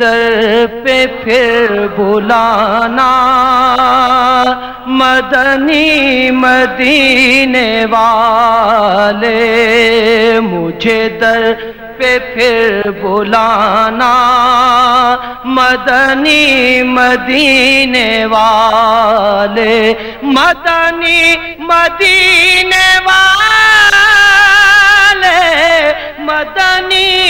दर पे फिर बुलाना। मदनी मदीने वाले, मुझे दर पे फिर बुलाना। मदनी मदीने वाले, मदनी मदीने वाले, मदनी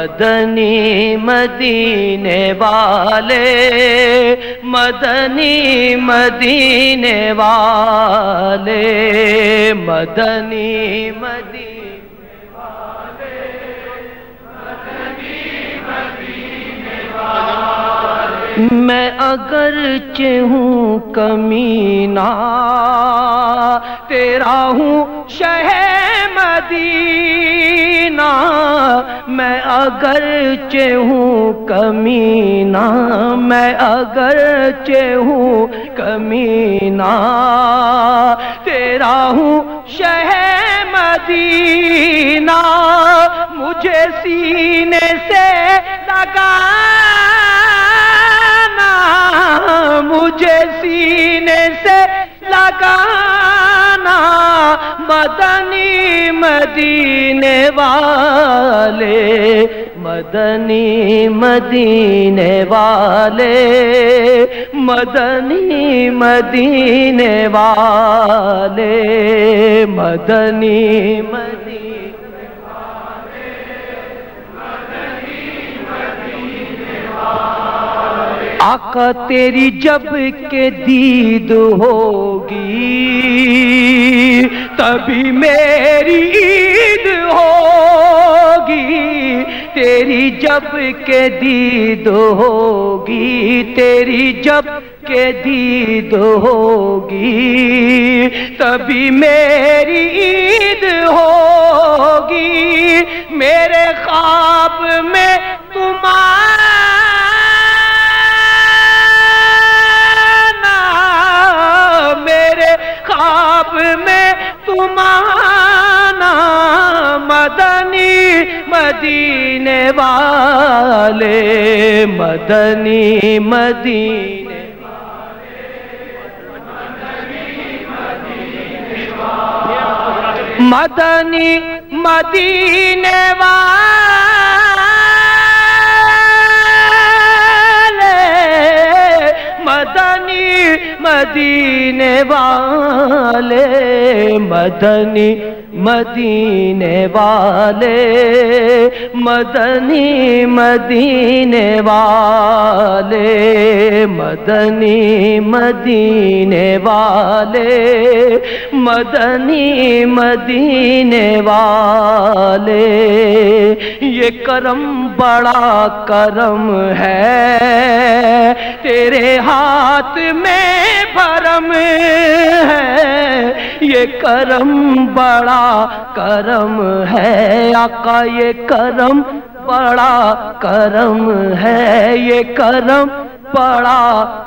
मदनी मदीने वाले, मदनी मदीने वाले, मदनी मदीने मैं अगर हूँ कमीना, तेरा हूँ शह मदीना, मैं अगर चे हूँ कमीना, मैं अगर चे हूँ कमीना। तेरा हूँ शह मदीना, मुझे सीने से लगा मुझे सीने से लगाना। मदनी मदीने वाले मदनी मदीने वाले मदनी मदीने वाले मदनी मदीने आका तेरी जब के दीद होगी, तभी मेरी ईद होगी। तेरी जब के दीद होगी, तेरी जब के दीद होगी, तभी मेरी ईद होगी। मेरे ख्वाब में तुम्हारा वाले मदनी मदीने मदनी मदीने वाले मदनी मदीने वाले मदनी मदीने वाले, मदनी मदीने वाले, मदनी मदीने वाले, मदनी मदीने वाले। ये करम बड़ा करम है, तेरे हाथ में भरम है। ये करम बड़ा करम है, आका ये करम बड़ा करम है, ये करम बड़ा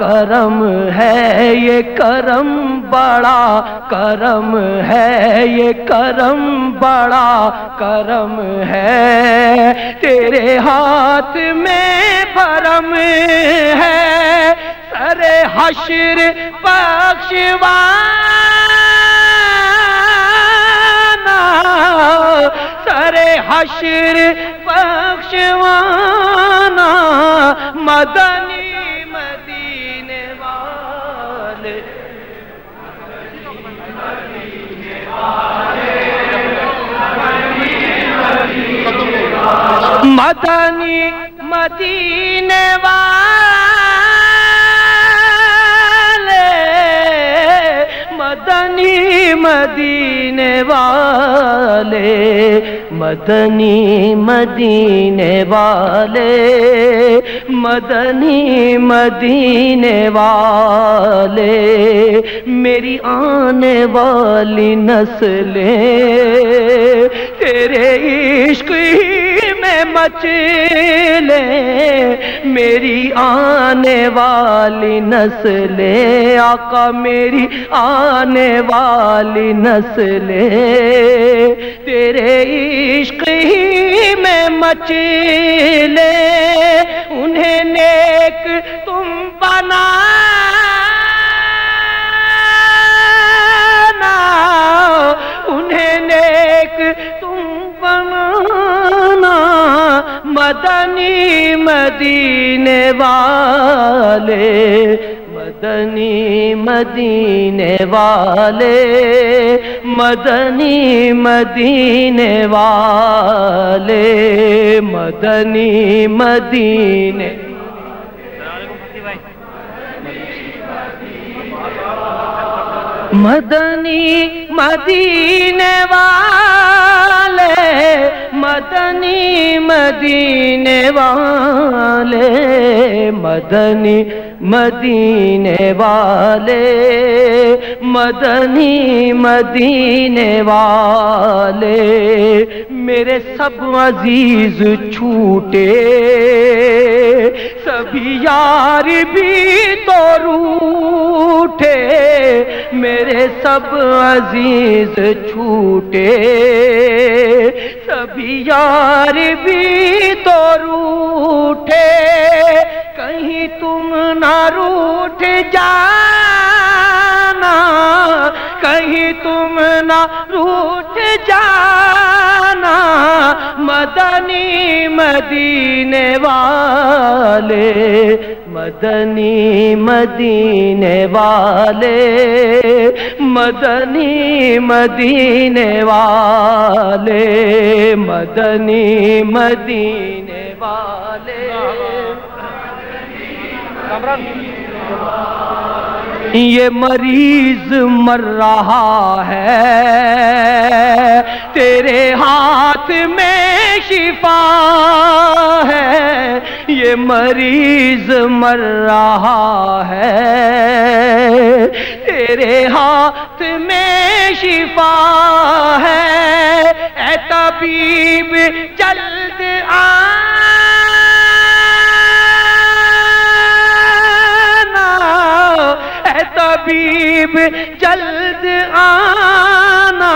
करम है, ये करम बड़ा करम है, ये करम बड़ा करम है। तेरे हाथ में भरम है, सरे हशर पक्षवाना सरे हशर पक्षवाना मदनी मदीने वाले मदनी मदीने वाले मदनी मदीने वाले मदनी मदीने वाले मदनी मदीने वाले मेरी आने वाली नस्लें तेरे इश्क ही मचले मेरी आने वाली नस्लें, आका मेरी आने वाली नस्लें, तेरे इश्क ही में मचले उन्हें नेक तुम बना मदनी वाले मदनी मदीने वाले मदनी मदीने वाले मदनी मदीने मदनी मदीने वाले मदनी मदीने वाले मदनी मदीने वाले, मदनी मदीने वाले, मेरे सब अज़ीज़ छूटे। सभी यार भी तो रूठे, मेरे सब अज़ीज़ छूटे। सभी यार भी तो जाना, कहीं तुम ना रूठ जाना, मदनी मदीने वाले, मदनी मदीने वाले, मदनी मदीने वाले, मदनी मदीने वाले। ये मरीज़ मर रहा है। तेरे हाथ में शिफा है। ये मरीज़ मर रहा है। तेरे हाथ में शिफा है। ए तबीब जल्द ए तबीब जल्द आना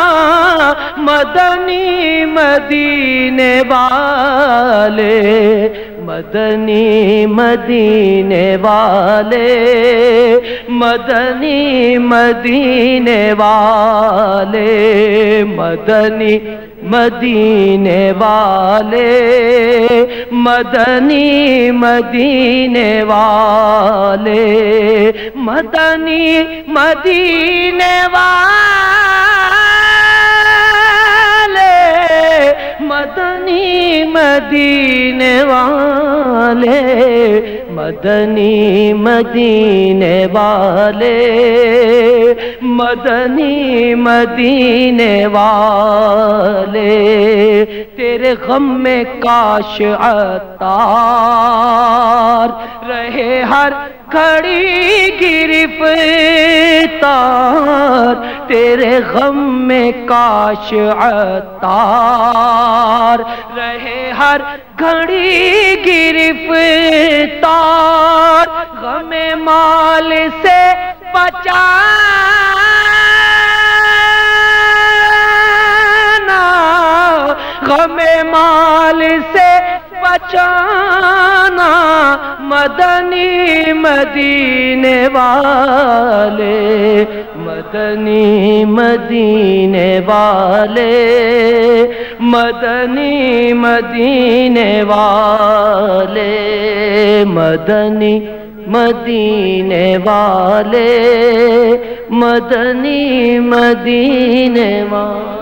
मदनी मदीने वाले मदनी मदीने वाले मदनी मदीने वाले मदनी मदीने वाले मदनी मदीने वाले मदनी मदीने वाले मदनी मदीने वाले मदनी मदीने वाले। मदनी मदीने वाले, तेरे गम में काश अतार। रहे हर खड़ी गिरफ़्तार, तेरे गम में काश अतार। रहे हर घड़ी गिरफ़्तार, गमे माल से बचाना। गमे माल से बचाना। मदनी मदीने वाले, मदनी मदीने वाले, मदनी मदीने वाले, मदनी मदीने वाले मदनी मदीने वाले।